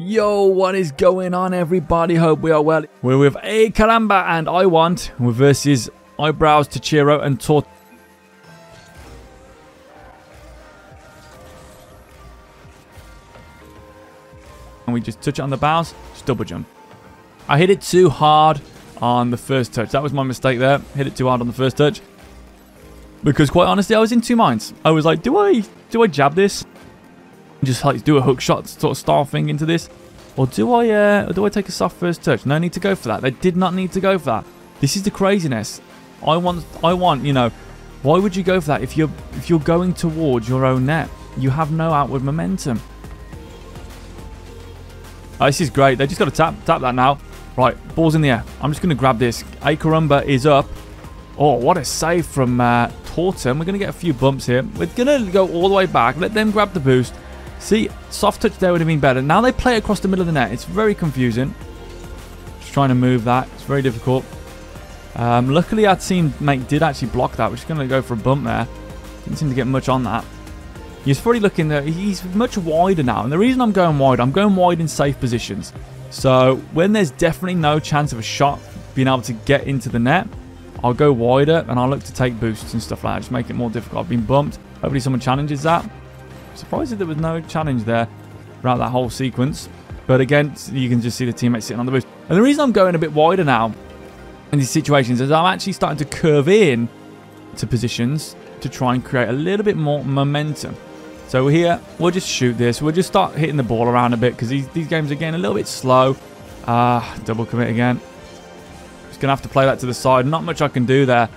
Yo, what is going on, everybody? Hope we are well. We're with A Caramba and I Want versus Eyebrows, Tachiro, and Tort. And we just touch it on the bows, just double jump. I hit it too hard on the first touch. That was my mistake there. Hit it too hard on the first touch. Because quite honestly, I was in two minds. I was like, do I do I jab this? Just like do a hook shot sort of star thing into this? Or do I uh, or do I take a soft first touch? No need to go for that. They did not need to go for that. This is the craziness. I want I want, you know, why would you go for that if you're if you're going towards your own net? You have no outward momentum. Oh, this is great. They just got to tap tap that now. Right, ball's in the air. I'm just going to grab this. A Caramba is up. Oh, what a save from uh. We're going to get a few bumps here. We're going to go all the way back. Let them grab the boost. See, soft touch there would have been better. Now they play across the middle of the net. It's very confusing. Just trying to move that. It's very difficult. Um, luckily, our teammate did actually block that. We're just going to go for a bump there. Didn't seem to get much on that. He's probably looking there. He's much wider now. And the reason I'm going wide, I'm going wide in safe positions. So when there's definitely no chance of a shot being able to get into the net, I'll go wider and I'll look to take boosts and stuff like that. Just make it more difficult. I've been bumped. Hopefully someone challenges that. Surprised that there was no challenge there throughout that whole sequence. But again, you can just see the teammates sitting on the boost. And the reason I'm going a bit wider now in these situations is I'm actually starting to curve in to positions to try and create a little bit more momentum. So here, we'll just shoot this. We'll just start hitting the ball around a bit because these, these games are getting a little bit slow. Ah, uh, double commit again. Just going to have to play that to the side. Not much I can do there.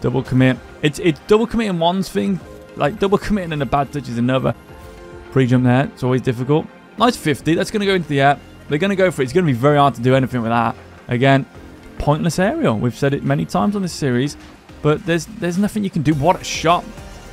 Double commit. It's, it's double committing one's thing. Like double committing and a bad touch is another. Pre-jump there. It's always difficult. Nice 50. That's going to go into the air. They're going to go for it. It's going to be very hard to do anything with that. Again, pointless aerial. We've said it many times on this series. But there's there's nothing you can do. What a shot.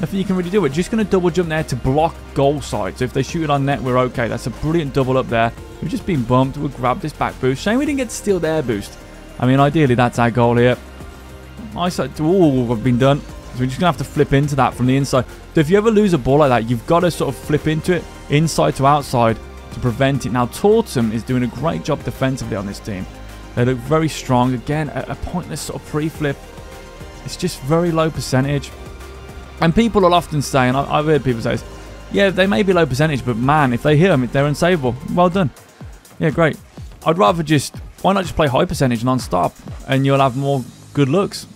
Nothing you can really do. We're just going to double jump there to block goal side. So if they shoot it on net, we're okay. That's a brilliant double up there. We've just been bumped. We'll grab this back boost. Shame we didn't get to steal their boost. I mean, ideally, that's our goal here. Nice. said, oh, I've been done. So we're just going to have to flip into that from the inside. So if you ever lose a ball like that, you've got to sort of flip into it inside to outside to prevent it. Now, Tortum is doing a great job defensively on this team. They look very strong. Again, a, pointless sort of pre-flip. It's just very low percentage. And people will often say, and I've heard people say this, yeah, they may be low percentage, but man, if they hit them, they're unsavable. Well done. Yeah, great. I'd rather just, why not just play high percentage non-stop and you'll have more good looks.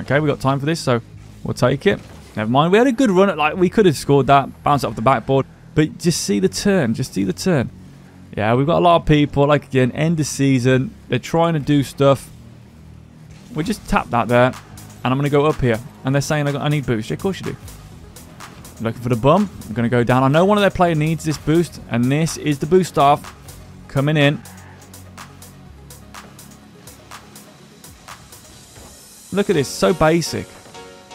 Okay, we got time for this, so we'll take it. Never mind. We had a good run at, like, we could have scored that, bounced it off the backboard, but just see the turn, just see the turn. Yeah, we've got a lot of people, like, again, end of season, they're trying to do stuff. We just tap that there, and I'm going to go up here. And they're saying I need boost. Yeah, of course you do. Looking for the bump. I'm going to go down. I know one of their players needs this boost. And this is the boost off. Coming in. Look at this. So basic.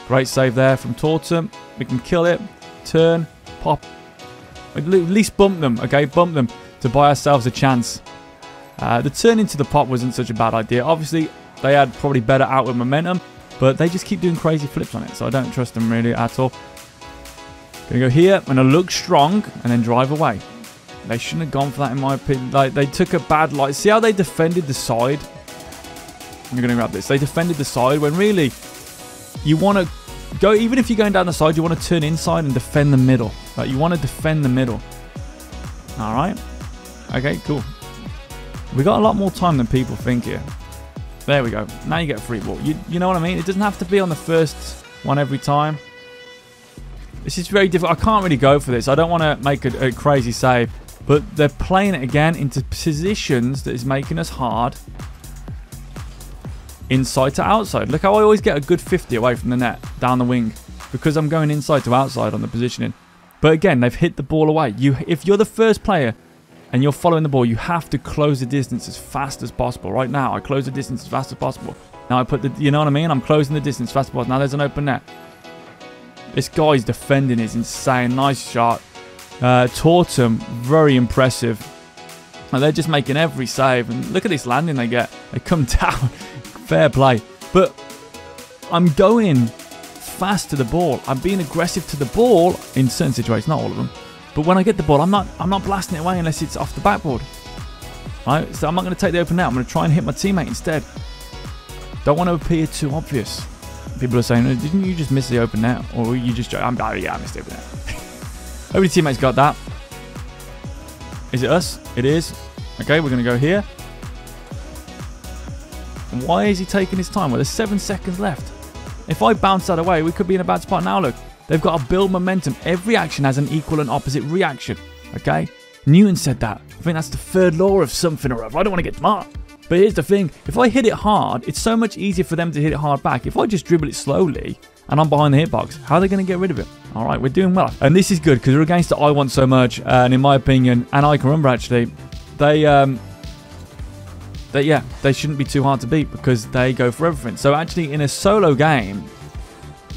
Great save there from Tortum. We can kill it. Turn. Pop. At least bump them. Okay, bump them to buy ourselves a chance. Uh, the turn into the pop wasn't such a bad idea. Obviously, they had probably better outward momentum. But they just keep doing crazy flips on it, so I don't trust them really at all. Gonna go here, gonna look strong, and then drive away. They shouldn't have gone for that in my opinion. Like, they took a bad light. See how they defended the side? I'm gonna grab this. They defended the side when really, you want to go, even if you're going down the side, you want to turn inside and defend the middle. You want to defend the middle. Alright. Okay, cool. We got a lot more time than people think here. There we go. Now you get a free ball. You, you know what I mean? It doesn't have to be on the first one every time. This is very difficult. I can't really go for this. I don't want to make a, a crazy save. But they're playing it again into positions that is making us hard. Inside to outside. Look how I always get a good 50 away from the net, down the wing. Because I'm going inside to outside on the positioning. But again, they've hit the ball away. You, If you're the first player and you're following the ball, you have to close the distance as fast as possible. Right now, I close the distance as fast as possible. Now I put the, you know what I mean? I'm closing the distance fast as possible. Now there's an open net. This guy's defending is insane. Nice shot. Uh, Tortum, very impressive. And they're just making every save. And look at this landing they get. They come down. Fair play. But I'm going fast to the ball. I'm being aggressive to the ball in certain situations, not all of them. But when I get the ball, I'm not I'm not blasting it away unless it's off the backboard. Right, so I'm not going to take the open net. I'm going to try and hit my teammate instead. Don't want to appear too obvious. People are saying, oh, didn't you just miss the open net? Or you just... I'm, oh, yeah, I missed the open net. Every teammate's got that. Is it us? It is. Okay, we're going to go here. Why is he taking his time? Well, there's seven seconds left. If I bounce that away, we could be in a bad spot now, look. They've got to build momentum. Every action has an equal and opposite reaction. Okay? Newton said that. I think that's the third law of something or other. I don't want to get smart. But here's the thing if I hit it hard, it's so much easier for them to hit it hard back. If I just dribble it slowly and I'm behind the hitbox, how are they going to get rid of it? All right, we're doing well. And this is good because we're against the I want so much. And in my opinion, and I can remember actually, they, um, they, yeah, they shouldn't be too hard to beat because they go for everything. So actually, in a solo game,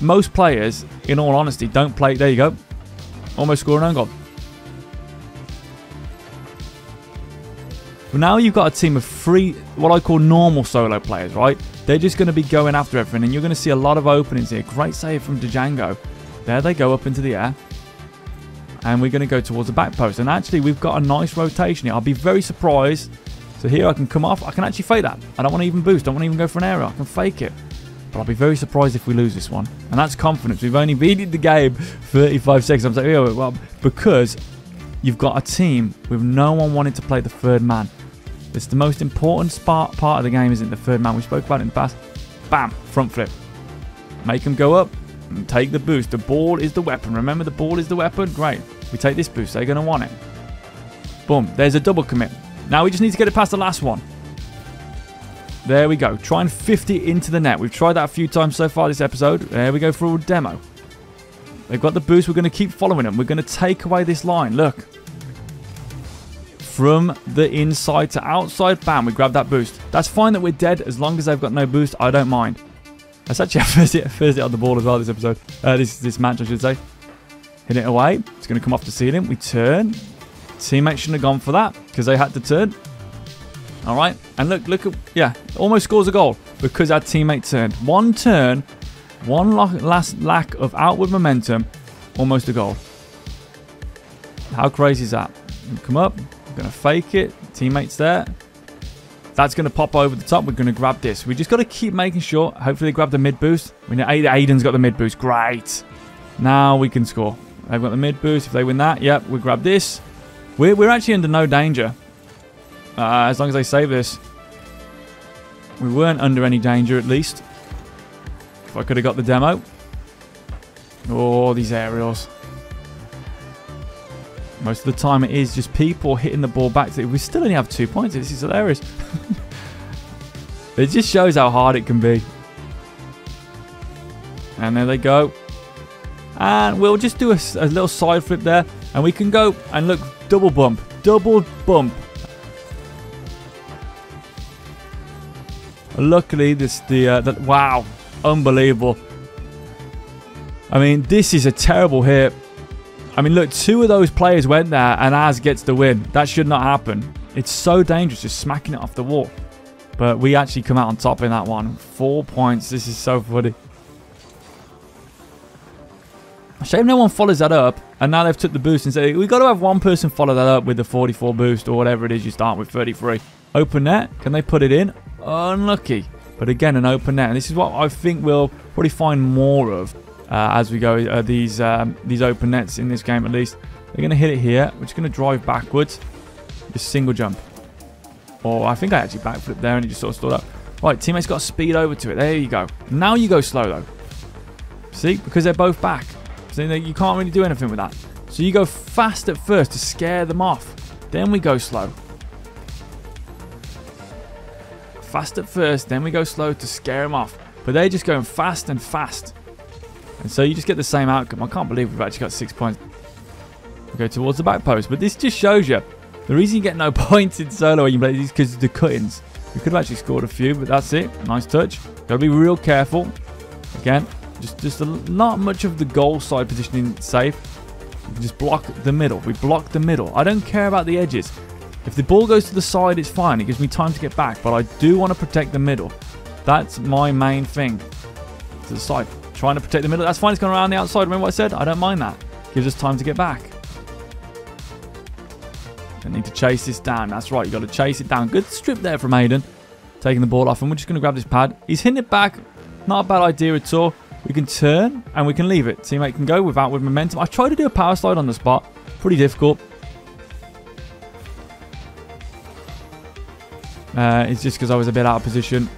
most players, in all honesty, don't play. There you go. Almost score an own goal. Now you've got a team of three, what I call normal solo players, right? They're just going to be going after everything, and you're going to see a lot of openings here. Great save from Django. There they go up into the air. And we're going to go towards the back post. And actually, we've got a nice rotation here. I'll be very surprised. So here I can come off. I can actually fake that. I don't want to even boost. I don't want to even go for an aerial. I can fake it. But I'll be very surprised if we lose this one. And that's confidence. We've only been in the game 35 seconds. I'm saying, oh, well, because you've got a team with no one wanting to play the third man. It's the most important part of the game, isn't it? the third man? We spoke about it in the past. Bam, front flip. Make them go up and take the boost. The ball is the weapon. Remember, the ball is the weapon? Great. We take this boost. They're going to want it. Boom. There's a double commit. Now we just need to get it past the last one. There we go. Try and 50 into the net. We've tried that a few times so far this episode. There we go for a demo. They've got the boost. We're going to keep following them. We're going to take away this line. Look from the inside to outside. Bam, we grab that boost. That's fine that we're dead as long as they've got no boost. I don't mind. That's actually our first first hit on the ball as well this episode. Uh, this, this match, I should say. Hit it away. It's going to come off the ceiling. We turn. Teammate shouldn't have gone for that because they had to turn. All right. And look, look at, yeah, almost scores a goal because our teammate turned. One turn, one last lack of outward momentum, almost a goal. How crazy is that? Come up, going to fake it. Teammates there. That's going to pop over the top. We're going to grab this. We just got to keep making sure. Hopefully they grab the mid boost. We know Aiden's got the mid boost. Great. Now we can score. They've got the mid boost. If they win that, yep, we grab this. We're, we're actually under no danger. Uh, as long as they save this. We weren't under any danger at least. If I could have got the demo. Oh, these aerials. Most of the time it is just people hitting the ball back. To, we still only have two points. This is hilarious. it just shows how hard it can be. And there they go. And we'll just do a, a little side flip there. And we can go and look, double bump. Double bump. Luckily, this the, uh, the wow, unbelievable. I mean, this is a terrible hit. I mean, look, two of those players went there and Az gets the win. That should not happen. It's so dangerous just smacking it off the wall. But we actually come out on top in that one. Four points. This is so funny. Shame no one follows that up. And now they've took the boost and say, we've got to have one person follow that up with the 44 boost or whatever it is you start with, 33. Open net. Can they put it in? Unlucky. But again, an open net. And this is what I think we'll probably find more of uh, as we go. Uh, these um, these open nets in this game at least. They're going to hit it here. We're just going to drive backwards. Just single jump. Or I think I actually backflip there and it just sort of stalled up. Right, teammates got speed over to it. There you go. Now you go slow though. See? Because they're both back. So you can't really do anything with that. So you go fast at first to scare them off. Then we go slow. Fast at first, then we go slow to scare them off. But they're just going fast and fast. And so you just get the same outcome. I can't believe we've actually got six points. We go towards the back post. But this just shows you the reason you get no points in solo when you play is because of the cuttings. We could have actually scored a few, but that's it. Nice touch. Got to be real careful. Again, just, just a, not much of the goal side positioning safe. Just block the middle. We block the middle. I don't care about the edges. If the ball goes to the side, it's fine. It gives me time to get back. But I do want to protect the middle. That's my main thing. To the side. Trying to protect the middle. That's fine. It's going around the outside. Remember what I said? I don't mind that. Gives us time to get back. I need to chase this down. That's right, you got to chase it down. Good strip there from Aiden. Taking the ball off, and we're just going to grab this pad. He's hitting it back. Not a bad idea at all. We can turn, and we can leave it. Teammate can go without with momentum. I tried to do a power slide on the spot. Pretty difficult. Uh, it's just because I was a bit out of position.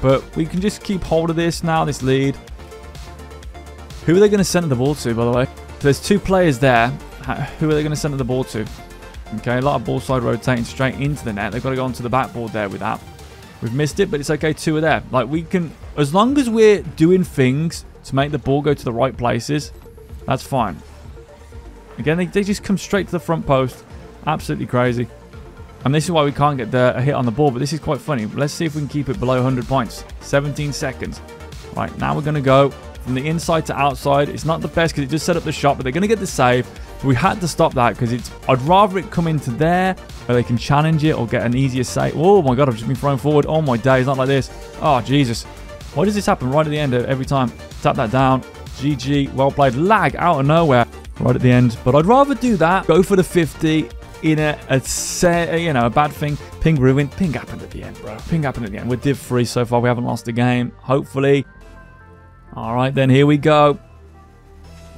But we can just keep hold of this now, this lead. Who are they going to send the ball to, by the way? There's two players there. Who are they going to send the ball to? Okay, a lot of ball side rotating straight into the net. They've got to go onto the backboard there with that. We've missed it, but it's okay. Two are there. Like, we can... As long as we're doing things to make the ball go to the right places, that's fine. Again, they, they just come straight to the front post. Absolutely crazy. And this is why we can't get the, a hit on the ball, but this is quite funny. Let's see if we can keep it below 100 points. 17 seconds. Right, now we're going to go from the inside to outside. It's not the best because it just set up the shot, but they're going to get the save. We had to stop that because it's. I'd rather it come into there where they can challenge it or get an easier save. Oh my god, I've just been thrown forward. Oh my day, it's not like this. Oh Jesus. Why does this happen right at the end every time? Tap that down. GG, well played. Lag out of nowhere right at the end. But I'd rather do that. Go for the 50 in a, a, uh, you know, a bad thing. Ping ruined. Ping happened at the end, bro. Ping happened at the end. We're div free so far. We haven't lost a game. Hopefully. All right, then here we go.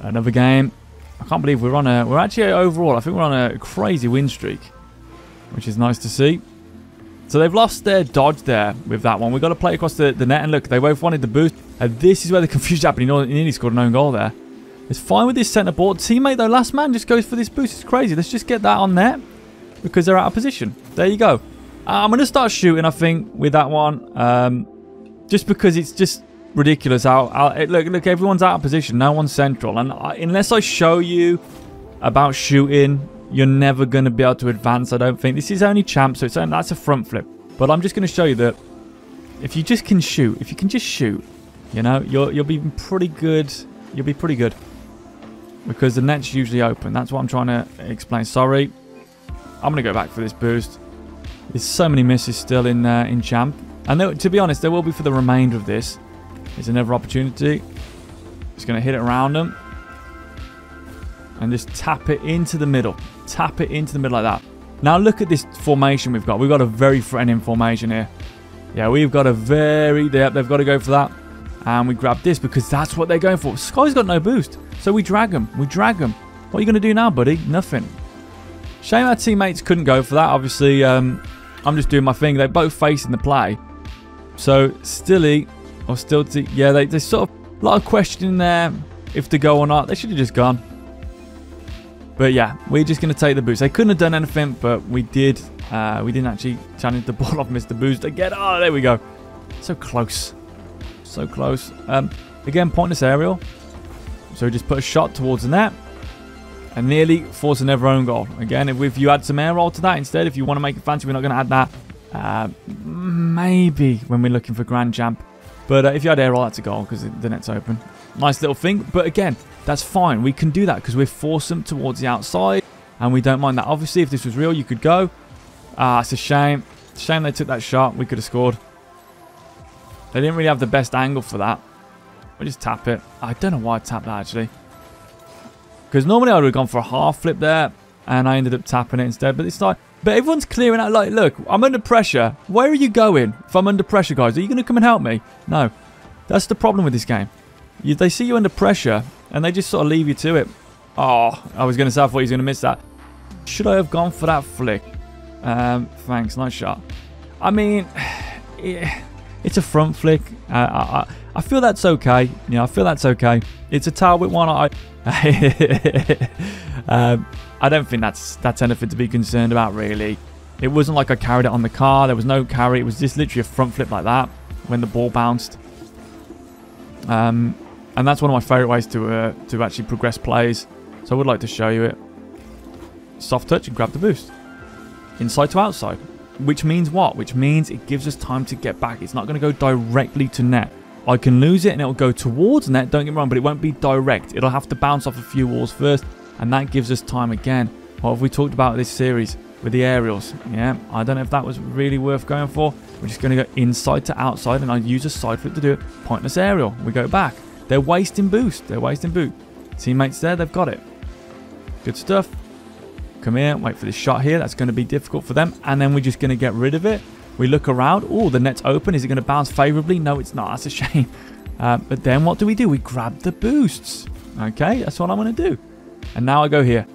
Another game. I can't believe we're on a. We're actually overall. I think we're on a crazy win streak, which is nice to see. So they've lost their dodge there with that one. We've got to play across the, the net. And look, they both wanted the boost. And this is where the confusion happened. He nearly scored an own goal there. It's fine with this centre board. Teammate, though, last man just goes for this boost. It's crazy. Let's just get that on there because they're out of position. There you go. Uh, I'm going to start shooting, I think, with that one. Um, just because it's just ridiculous how... how look, look, everyone's out of position. No one's central. And I, unless I show you about shooting, you're never going to be able to advance, I don't think. This is only champ, so it's only, that's a front flip. But I'm just going to show you that if you just can shoot, if you can just shoot, you know, you'll, you'll be pretty good. You'll be pretty good because the net's usually open. That's what I'm trying to explain. Sorry. I'm going to go back for this boost. There's so many misses still in uh, in Champ. And there, to be honest, there will be for the remainder of this. There's another opportunity. Just going to hit it around them. And just tap it into the middle. Tap it into the middle like that. Now look at this formation we've got. We've got a very threatening formation here. Yeah, we've got a very... Yep, they've got to go for that. And we grab this because that's what they're going for. Sky's got no boost. So we drag him. We drag him. What are you going to do now, buddy? Nothing. Shame our teammates couldn't go for that. Obviously, um, I'm just doing my thing. They're both facing the play. So, Stilly, or Stilty, yeah, they, there's sort of a lot of questioning there if to go or not. They should have just gone. But yeah, we're just going to take the boost. They couldn't have done anything, but we did. Uh, we didn't actually challenge the ball off Mr. Boost again. Oh, there we go. So close. So close. Um, again, pointless aerial. So just put a shot towards the net and nearly force another own goal. Again, if you add some air roll to that instead, if you want to make it fancy, we're not going to add that. Uh, maybe when we're looking for Grand Champ. But uh, if you add air roll, that's a goal because the net's open. Nice little thing. But again, that's fine. We can do that because we force them towards the outside and we don't mind that. Obviously, if this was real, you could go. Ah, it's a shame. Shame they took that shot. We could have scored. They didn't really have the best angle for that. We just tap it. I don't know why I tapped that actually. Because normally I would have gone for a half flip there. And I ended up tapping it instead. But it's like... But everyone's clearing out like, look, I'm under pressure. Where are you going if I'm under pressure, guys? Are you going to come and help me? No. That's the problem with this game. You, they see you under pressure and they just sort of leave you to it. Oh, I was going to say I thought he was going to miss that. Should I have gone for that flick? Um, thanks, nice shot. I mean, it's a front flick. Uh, I, I feel that's okay. Yeah, I feel that's okay. It's a Talbot one. I, um, I don't think that's that's anything to be concerned about really. It wasn't like I carried it on the car. There was no carry. It was just literally a front flip like that when the ball bounced. Um, and that's one of my favourite ways to uh, to actually progress plays. So I would like to show you it. Soft touch and grab the boost. Inside to outside. Which means what? Which means it gives us time to get back. It's not going to go directly to net. I can lose it and it'll go towards net, don't get me wrong, but it won't be direct. It'll have to bounce off a few walls first, and that gives us time again. What have we talked about this series with the aerials? Yeah, I don't know if that was really worth going for. We're just going to go inside to outside, and I use a side flip to do it. Pointless aerial. We go back. They're wasting boost. They're wasting boot. Teammates there, they've got it. Good stuff. Come here, wait for this shot here. That's going to be difficult for them. And then we're just going to get rid of it. We look around. Oh, the net's open. Is it going to bounce favorably? No, it's not. That's a shame. Uh, but then what do we do? We grab the boosts. Okay, that's what I'm going to do. And now I go here.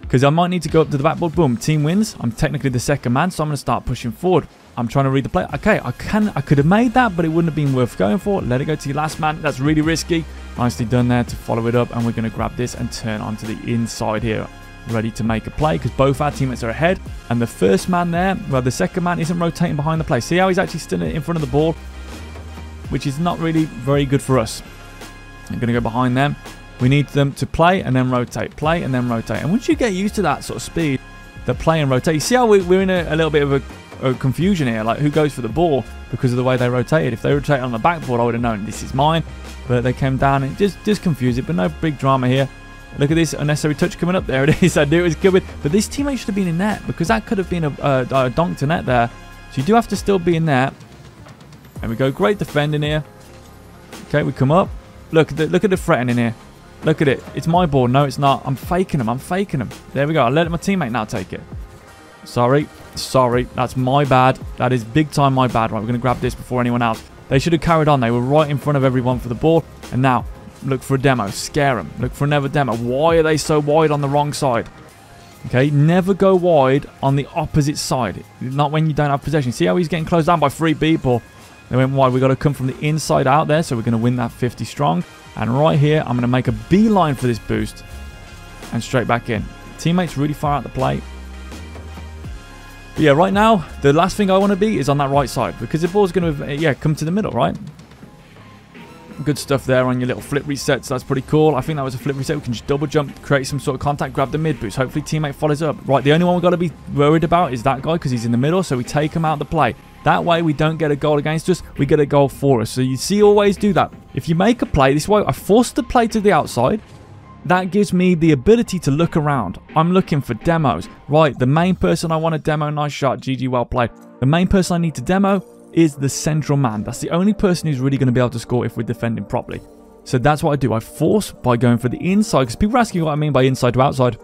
Because I might need to go up to the backboard. Boom, team wins. I'm technically the second man, so I'm going to start pushing forward. I'm trying to read the play. Okay, I can, I could have made that, but it wouldn't have been worth going for. Let it go to your last man. That's really risky. Nicely done there to follow it up. And we're going to grab this and turn onto the inside here. Ready to make a play because both our teammates are ahead. And the first man there, well, the second man isn't rotating behind the play. See how he's actually still in front of the ball? Which is not really very good for us. I'm going to go behind them. We need them to play and then rotate, play and then rotate. And once you get used to that sort of speed, the play and rotate, you see how we, are in a, a, little bit of a, a, confusion here, like who goes for the ball because of the way they rotated. If they rotated on the backboard, I would have known this is mine, but they came down and just, just confused it, but no big drama here. Look at this unnecessary touch coming up. There it is. I knew it was coming. But this teammate should have been in net because that could have been a, a, a donk to net there. So you do have to still be in net. And we go. Great defending here. Okay, we come up. Look, the, look at the threatening here. Look at it. It's my ball. No, it's not. I'm faking him. I'm faking him. There we go. I'll let my teammate now take it. Sorry. Sorry. That's my bad. That is big time my bad. Right, we're going to grab this before anyone else. They should have carried on. They were right in front of everyone for the ball. And now, look for a demo. Scare them. Look for another demo. Why are they so wide on the wrong side? Okay, never go wide on the opposite side. Not when you don't have possession. See how he's getting closed down by three people? They went wide. We've got to come from the inside out there, so we're going to win that 50 strong. And right here, I'm going to make a beeline for this boost and straight back in. Teammates really far out the play. But yeah, right now, the last thing I want to be is on that right side because the ball's going to, yeah, come to the middle, right? Good stuff there on your little flip resets. That's pretty cool. I think that was a flip reset. We can just double jump, create some sort of contact, grab the mid boost. Hopefully teammate follows up. Right, the only one we've got to be worried about is that guy because he's in the middle. So we take him out of the play. That way we don't get a goal against us, we get a goal for us. So you see always do that. If you make a play, this way I force the play to the outside. That gives me the ability to look around. I'm looking for demos. Right, the main person I want to demo, nice shot, GG, well played. The main person I need to demo is the central man. That's the only person who's really going to be able to score if we're defending properly. So that's what I do. I force by going for the inside, because people are asking what I mean by inside to outside.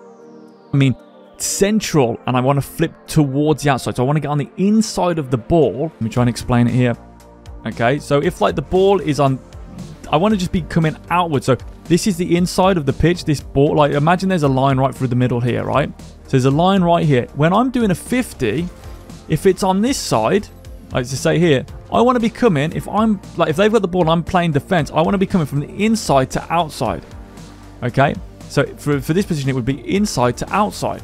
I mean, central and I want to flip towards the outside. So I want to get on the inside of the ball. Let me try and explain it here. Okay, so if like the ball is on, I want to just be coming outward. So this is the inside of the pitch, this ball. Like imagine there's a line right through the middle here, right? So there's a line right here. When I'm doing a 50, if it's on this side, like to say here, I want to be coming, if I'm, like if they've got the ball and I'm playing defense, I want to be coming from the inside to outside. Okay, so for, for this position it would be inside to outside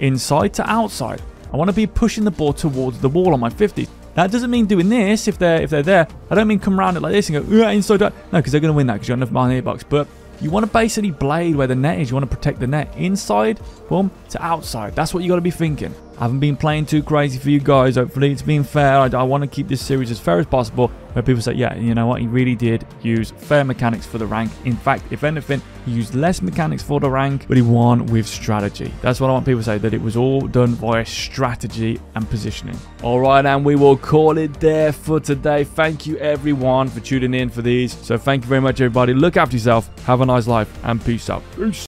inside to outside. I want to be pushing the ball towards the wall on my 50s. That doesn't mean doing this if they're if they're there. I don't mean come around it like this and go inside out. No, because they're going to win that because you're enough behind the box. But you want to basically blade where the net is. You want to protect the net inside, boom, to outside. That's what you got to be thinking. I haven't been playing too crazy for you guys. Hopefully, it's been fair. I, I want to keep this series as fair as possible. Where people say, yeah, you know what, he really did use fair mechanics for the rank. In fact, if anything, he used less mechanics for the rank, but he won with strategy. That's what I want people to say, that it was all done via strategy and positioning. All right, and we will call it there for today. Thank you, everyone, for tuning in for these. So thank you very much, everybody. Look after yourself. Have a nice life, and peace out. Peace.